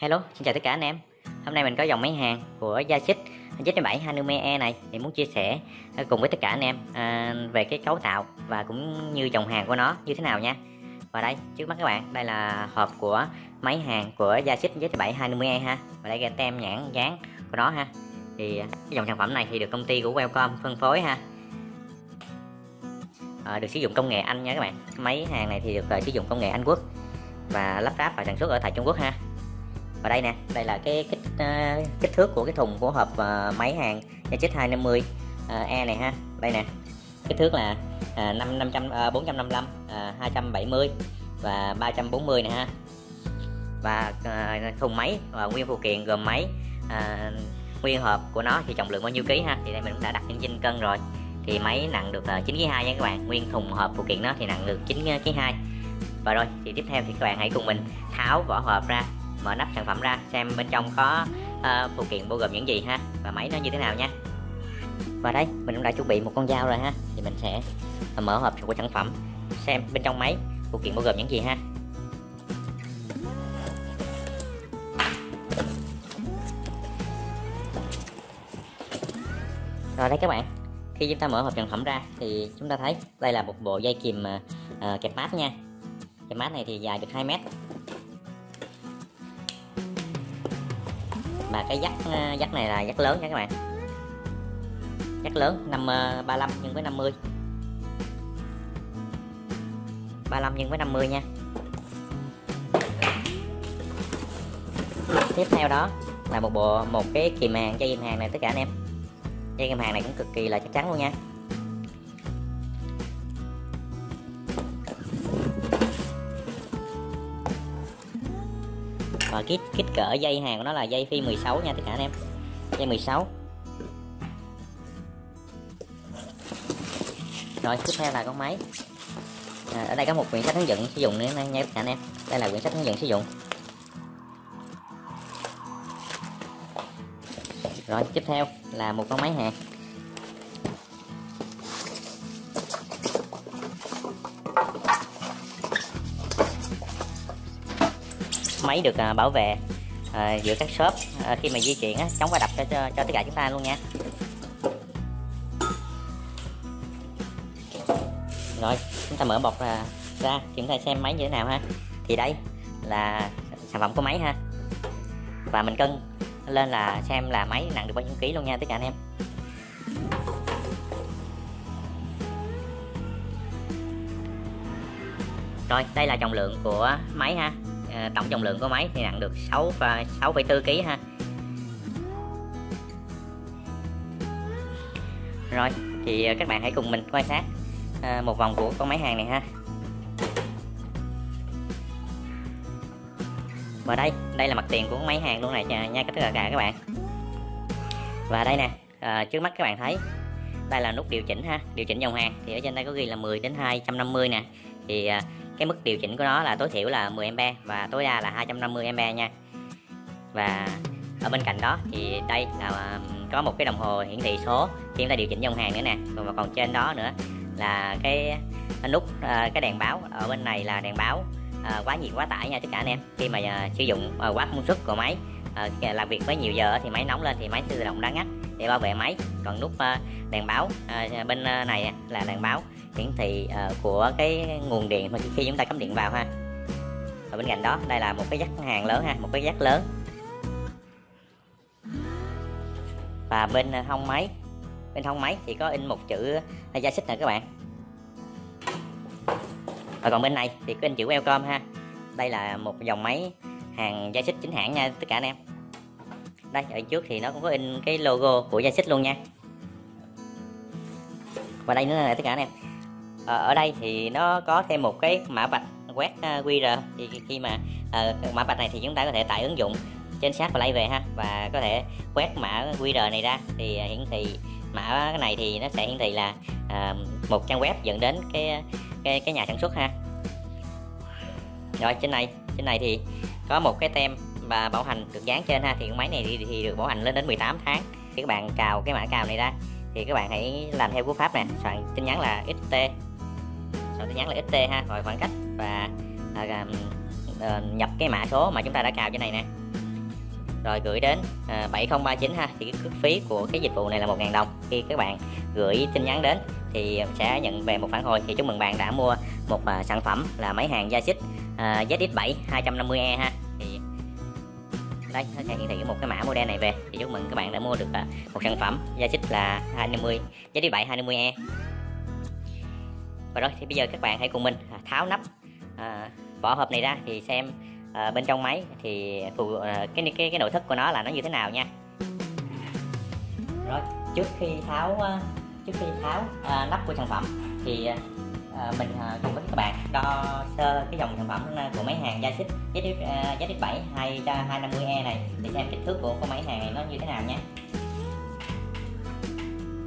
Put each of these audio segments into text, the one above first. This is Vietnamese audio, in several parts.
Hello, xin chào tất cả anh em. Hôm nay mình có dòng máy hàng của Yashik Z7 Hanume này thì muốn chia sẻ ờ, cùng với tất cả anh em à, về cái cấu tạo và cũng như dòng hàng của nó như thế nào nha. Và đây, trước mắt các bạn, đây là hộp của máy hàng của Yashik Z7 Hanume ha. Và đây là tem nhãn dán của nó ha. Thì ờ, cái dòng sản phẩm này thì được công ty của Welcome phân phối ha. À, Được sử dụng công nghệ Anh nha các bạn. Máy hàng này thì được uh, sử dụng công nghệ Anh Quốc và lắp ráp và sản xuất ở tại Trung Quốc ha và đây nè đây là cái kích uh, kích thước của cái thùng của hộp uh, máy hàng nhà Yachit 250 uh, E này ha. Đây nè kích thước là uh, 5 500 uh, 455 uh, 270 và 340 nè ha. Và uh, thùng máy và nguyên phụ kiện gồm máy uh, nguyên hộp của nó thì trọng lượng bao nhiêu ký ha? Thì đây mình cũng đã đặt những trên cân rồi. Thì máy nặng được uh, 9 kg 2 nha các bạn. Nguyên thùng hộp phụ kiện nó thì nặng được 9 kg 2 và rồi thì tiếp theo thì các bạn hãy cùng mình tháo vỏ hộp ra mở nắp sản phẩm ra xem bên trong có uh, phụ kiện bao gồm những gì ha và máy nó như thế nào nha. Và đây mình cũng đã chuẩn bị một con dao rồi ha thì mình sẽ mở hộp của sản phẩm xem bên trong máy phụ kiện bao gồm những gì ha. Rồi đây các bạn khi chúng ta mở hộp sản phẩm ra thì chúng ta thấy đây là một bộ dây kìm uh, ờ, ờ, kẹp mát nha. Kẹp mát này thì dài được 2 mét. Và cái dắt ờ, dắt này là dắt lớn nha các bạn. Dắt lớn 5 35 ờ, nhân với 50 35 nhân với 50 nha. Tiếp theo đó là một bộ, một cái kìm hàng dây kìm hàng này tất cả anh em. Dây kìm hàng này cũng cực kỳ là chắc chắn luôn nha. Ờ, rồi kích kích cỡ dây hàng của nó là dây phi 16 nha tất cả anh em. Dây 16 rồi tiếp theo là con máy. À, ở đây có một quyển sách hướng dẫn sử dụng nữa nha tất cả anh em. Đây là quyển sách hướng dẫn sử dụng. Rồi tiếp theo là một con máy hàng máy được à, bảo vệ à, giữa các shop à, khi mà di chuyển á, chống va đập cho, cho, cho tất cả chúng ta luôn nha. Rồi chúng ta mở bọc ra, ra chúng ta xem máy như thế nào ha. Thì đây là sản phẩm của máy ha. Và mình cân lên là xem là máy nặng được bao nhiêu ký luôn nha tất cả anh em. Rồi đây là trọng lượng của máy ha. À, tổng trọng lượng của máy thì nặng được 6 và 6,4 kg ha. Rồi thì à, các bạn hãy cùng mình quan sát à, một vòng của con máy hàng này ha. Và đây đây là mặt tiền của máy hàng luôn này nha tất cả các bạn. Và đây nè à, trước mắt các bạn thấy đây là nút điều chỉnh ha điều chỉnh dòng hàng. Thì ở trên đây có ghi là 10 đến 250 nè. Thì à, cái mức điều chỉnh của nó là tối thiểu là 10 ampe và tối đa là 250 ampe nha. Và ở bên cạnh đó thì đây là có một cái đồng hồ hiển thị số khi chúng ta điều chỉnh dòng hàng nữa nè. Và còn trên đó nữa là cái nút ờ, cái đèn báo. Ở bên này là đèn báo ờ, quá nhiệt, quá tải nha tất cả anh em. Khi mà ờ, sử dụng quá công suất của máy làm việc với nhiều giờ thì máy nóng lên thì máy tự động đã ngắt để bảo vệ máy. Còn nút đèn báo bên này là đèn báo hiển thị uh, của cái nguồn điện mà khi chúng ta cắm điện vào ha. Và bên cạnh đó đây là một cái dắt hàng lớn ha một cái dắt lớn. Và bên ờ, hông máy bên hông máy thì có in một chữ gia xích nè các bạn. Và còn bên này thì có in chữ welcome ha. Đây là một dòng máy hàng gia xích chính hãng nha tất cả anh em. Đây ở trước thì nó cũng có in cái logo của gia xích luôn nha. Và đây nữa là tất cả anh em. Ờ, ở đây thì nó có thêm một cái mã vạch quét ờ, QR thì khi mà uh, mã vạch này thì chúng ta có thể tải ứng dụng trên sát và lấy về ha và có thể quét mã QR này ra. Thì hiển thị mã cái này thì nó sẽ hiển thị là uh, một trang web dẫn đến cái cái cái nhà sản xuất ha. Rồi trên này trên này thì có một cái tem và bảo hành được dán trên ha thì cái máy này thì, thì được bảo hành lên đến 18 tháng. Khi các bạn cào cái mã cào này ra thì các bạn hãy làm theo cú pháp nè soạn tin nhắn là xt nhắn là xt ha. Rồi khoảng cách và à, à, nhập cái mã số mà chúng ta đã cào trên này nè. Rồi gửi đến à, 7039 ha. Thì cái cước phí của cái dịch vụ này là 1.000 đồng. Khi các bạn gửi tin nhắn đến thì sẽ nhận về một phản hồi. Thì chúc mừng bạn đã mua một à, sản phẩm là máy hàng gia xích à, ZX7 250E ha. Thì đây nó sẽ hiển thị một cái mã model này về. Thì chúc mừng các bạn đã mua được à, một sản phẩm gia xích là 250 ZX7 250E và rồi thì bây giờ các bạn hãy cùng mình à, tháo nắp à, vỏ hộp này ra thì xem à, bên trong máy thì phụ à, cái cái cái nội thất của nó là nó như thế nào nha. Rồi trước khi tháo à, trước khi tháo à, nắp của sản phẩm thì à, à, mình à, cùng với các bạn đo sơ cái dòng sản phẩm của máy hàng gia xích ZX7 250E này để xem kích thước của con máy hàng này nó như thế nào nhé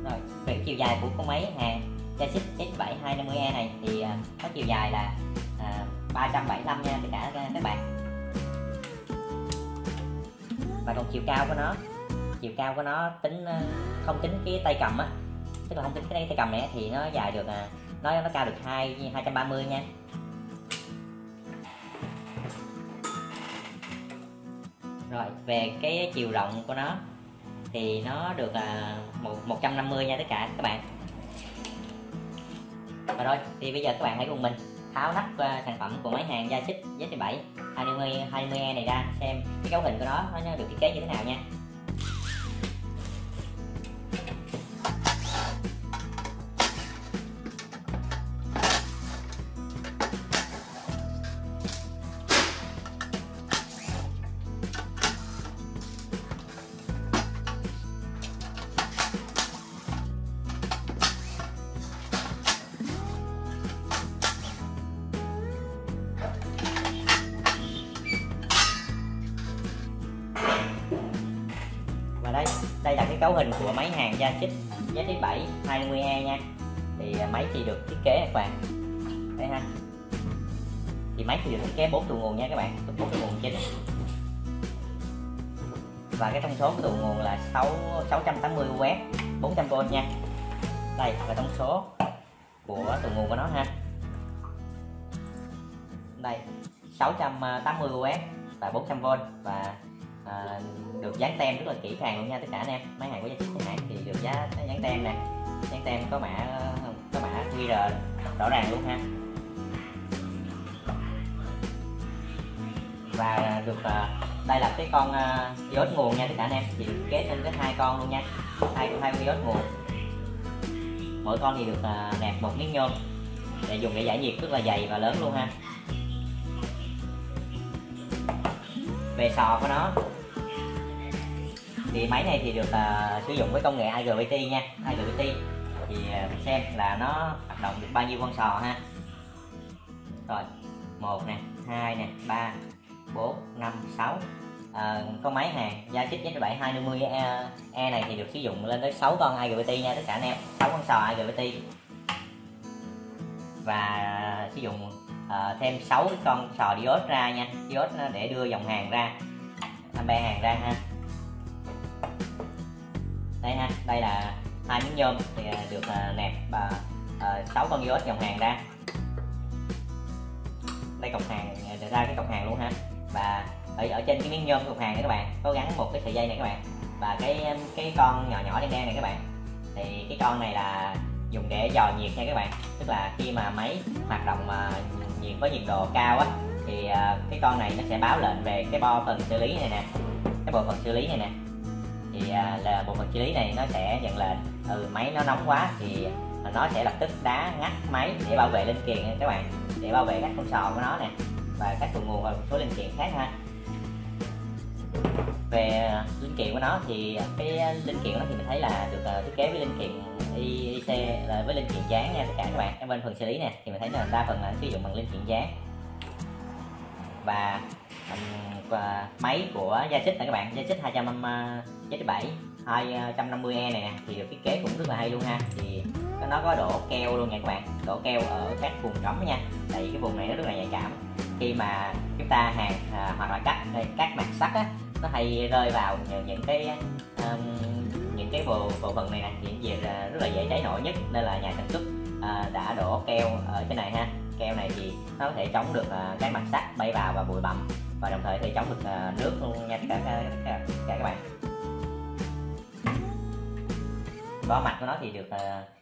rồi về chiều dài của con máy hàng gia xích ZX7 250E này thì à, có chiều dài là à, 375 nha tất cả các bạn. Và còn chiều cao của nó chiều cao của nó tính à, không tính cái tay cầm á tức là không tính cái tay cầm này thì nó dài được à, nó nó cao được hai 230 nha. Rồi về cái chiều rộng của nó thì nó được à, một 150 nha tất cả các bạn và rồi thì bây giờ các bạn hãy cùng mình tháo nắp ờ, uh, sản phẩm của máy hàng gia xích Z7 20 20E này ra xem cái cấu hình của nó nó được thiết kế như thế nào nha. Đây là cái cấu hình của máy hàng gia chích, giá ZX7 20E nha. Thì à, máy thì được thiết kế các bạn đây ha. Thì máy thì được thiết kế bốn tụ nguồn nha các bạn, bốn tụ nguồn chính. Và cái thông số của tụ nguồn là 6 680 W 400V nha. Đây là thông số của tụ nguồn của nó ha. Đây 680 W và 400V và à, được dán tem rất là kỹ càng luôn nha tất cả anh em. Máy hàng của gia chức chẳng hạn thì được giá dán tem nè. Dán tem có mã có mã QR rõ ràng luôn ha. Và được à, đây là cái con ờ, uh, diode nguồn nha tất cả anh em. Thì kết lên cái hai con luôn nha. Hai hai con diode nguồn. Mỗi con thì được uh, nẹp một miếng nhôm để dùng để giải nhiệt rất là dày và lớn luôn ha. Về sò của nó thì máy này thì được uh, sử dụng với công nghệ IGBT nha IGBT thì uh, xem là nó hoạt động được bao nhiêu con sò ha. Rồi một nè hai nè ba bốn năm sáu. À, con máy hàng gia chích Z7 250 e, e này thì được sử dụng lên tới 6 con IGBT nha tất cả anh em. 6 con sò IGBT và sử dụng uh, thêm 6 con sò diode ra nha. Diode để đưa dòng hàng ra ampere hàng ra ha đây ha đây là hai miếng nhôm thì à, được à, nẹp và sáu con diode dòng hàng ra. Đây cọc hàng để ra cái cọc hàng luôn ha. Và ở, ở trên cái miếng nhôm cọc hàng này các bạn có gắn một cái sợi dây này các bạn. Và cái cái con nhỏ nhỏ đen đen này các bạn. Thì cái con này là dùng để dò nhiệt nha các bạn. Tức là khi mà máy hoạt động mà nhiệt có nhiệt độ cao á thì cái con này nó sẽ báo lệnh về cái bo phần xử lý này nè. Cái bộ phận xử lý này nè thì à, là bộ phận xử lý này nó sẽ nhận lệnh. Ừ máy nó nóng quá thì nó sẽ lập tức đá ngắt máy để bảo vệ linh kiện các bạn. Để bảo vệ các con sò của nó nè và các thùng nguồn và một số linh kiện khác ha. Về linh kiện của nó thì cái linh kiện của nó thì mình thấy là được à, thiết kế với linh kiện IC là với linh kiện dán nha tất cả các bạn. Ở bên phần xử lý nè thì mình thấy là đa phần là sử dụng bằng linh kiện dán. Và máy của gia xích này các bạn gia xích 200 Z7 250E này nè. Thì được thiết kế cũng rất là hay luôn ha. Thì nó có độ keo luôn nha các bạn độ keo ở các vùng trống nha. Tại vì cái vùng này nó rất là nhạy cảm. Khi mà chúng ta hàng à, hoặc là cắt các mặt sắt á nó hay rơi vào những cái um, những cái bộ bộ phận này nè. Những về rất là dễ cháy nổ nhất. Nên là nhà sản xuất à, đã đổ keo ở trên này ha. Keo này thì nó có thể chống được à, cái mặt sắt bay vào và bụi bặm và đồng thời thì chống được à, nước luôn nha tất cả, cả, cả các bạn. À, Có à, mặt của nó thì được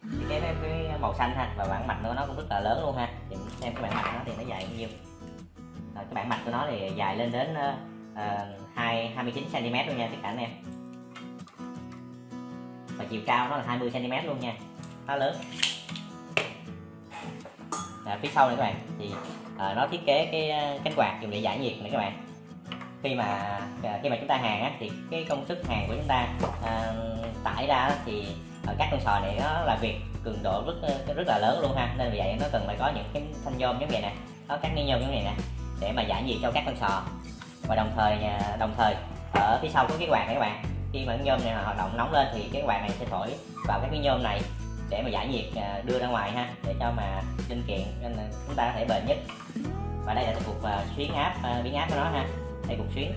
thì cái, cái, cái màu xanh ha và bản mạch của nó cũng rất là lớn luôn ha. Thì xem cái bản mạch của nó thì nó dài bao nhiêu. Rồi, cái bản mạch của nó thì dài lên đến uh, 2 29 cm luôn nha tất cả anh em. Và chiều cao nó là 20 cm luôn nha. Nó lớn. À, phía sau này các bạn thì à, nó thiết kế cái ờ, cánh quạt dùng để giải nhiệt này các bạn. Khi mà ờ, khi mà chúng ta hàng á, thì cái công suất hàng của chúng ta à, tải ra thì ở các con sò này nó là việc cường độ rất rất là lớn luôn ha. Nên vì vậy nó cần phải có những cái thanh nhôm giống vậy nè có các miếng nhôm giống này nè để mà giải nhiệt cho các con sò. Và đồng thời đồng thời ở phía sau của cái quạt này các bạn khi mà cái nhôm này hoạt động nóng lên thì cái quạt này sẽ thổi vào các cái nhôm này để mà giải nhiệt à, đưa ra ngoài ha, để cho mà linh kiện, nên là chúng ta có thể bền nhất. Và đây là cái cục à, xuyến áp à, biến áp của nó ha, đây cục xuyến.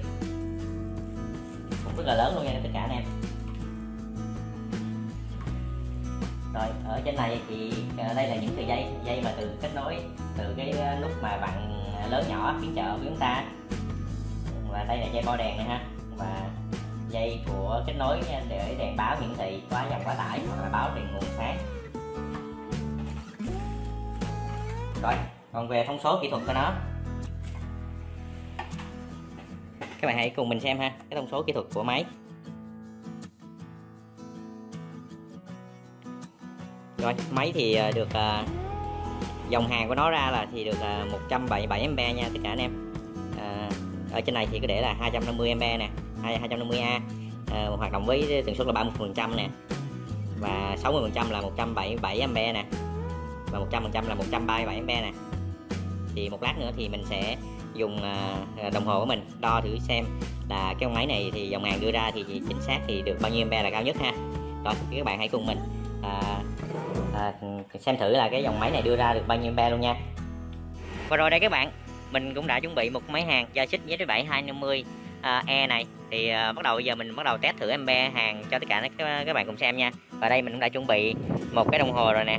Cũng rất là lớn luôn nha tất cả anh em. Rồi, ở trên này thì đây là những sợi dây dây mà từ kết nối từ cái lúc mà bạn lớn nhỏ biến chợ của chúng ta. Và đây là dây bo đèn này ha, và dây của kết nối để đèn báo hiển thị quá dòng quá tải hoặc là báo đèn nguồn sáng. Rồi, còn về thông số kỹ thuật của nó. Các bạn hãy cùng mình xem ha, cái thông số kỹ thuật của máy. Rồi, máy thì à, được à, dòng hàng của nó ra là thì được à, 177 mb nha tất cả anh em. Ở trên này thì có để là 250 mb nè. 250A uh, ờ, hoạt động với tần suất là 30% nè. Và 60% là 177A nè. Và 100% là 137A nè. Thì một lát nữa thì mình sẽ dùng ờ, ờ, đồng hồ của mình đo thử xem là cái con máy này thì dòng hàng đưa ra thì chính xác thì được bao nhiêu ampe là cao nhất ha. Rồi các bạn hãy cùng mình à, à, xem thử là cái dòng máy này đưa ra được bao nhiêu ampe luôn nha. Và rồi đây các bạn mình cũng đã chuẩn bị một máy hàng gia xích với 7 250 À, e này thì uh, bắt đầu bây giờ mình bắt đầu test thử ampe hàng cho tất cả các, các bạn cùng xem nha. Và đây mình cũng đã chuẩn bị một cái đồng hồ rồi nè.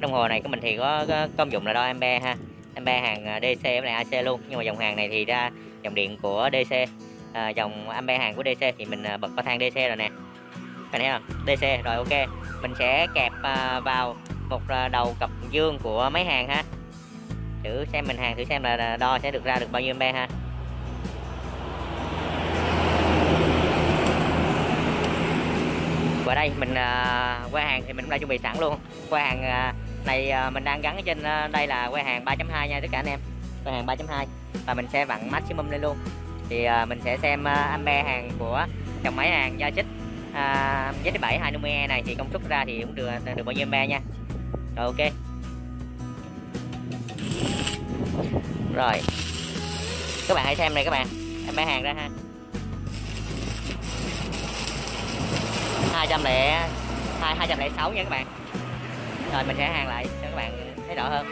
Đồng hồ này của mình thì có, có công dụng là đo ampe ha. Ampe hàng à, DC với lại AC luôn. Nhưng mà dòng hàng này thì ra dòng điện của DC à, dòng ampe hàng của DC thì mình bật qua thang DC rồi nè. Các thấy không? DC rồi ok. Mình sẽ kẹp à, vào một đầu cặp dương của máy hàng ha. Thử xem mình hàng thử xem là đo sẽ được ra được bao nhiêu ampe ha. Và đây mình uh, qua hàng thì mình cũng đã chuẩn bị sẵn luôn. Qua hàng uh, này à, mình đang gắn ở trên đây là qua hàng 3.2 nha tất cả anh em. Qua hàng 3.2 và mình sẽ vặn maximum lên luôn. Thì mình sẽ xem ampe hàng của dòng máy hàng gia xích Z7 20E này thì công suất ra thì cũng được được bao nhiêu ampe nha. Rồi ok. Rồi. Các bạn hãy xem này các bạn. Ampe hàng ra ha. 202 206 nha các bạn. Rồi mình sẽ hàng lại cho các bạn thấy rõ hơn.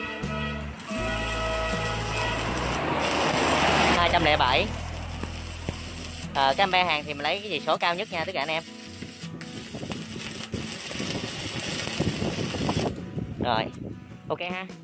207 à, ờ, cái ampe hàng thì mình lấy cái gì số cao nhất nha tất cả anh em. Rồi ok ha.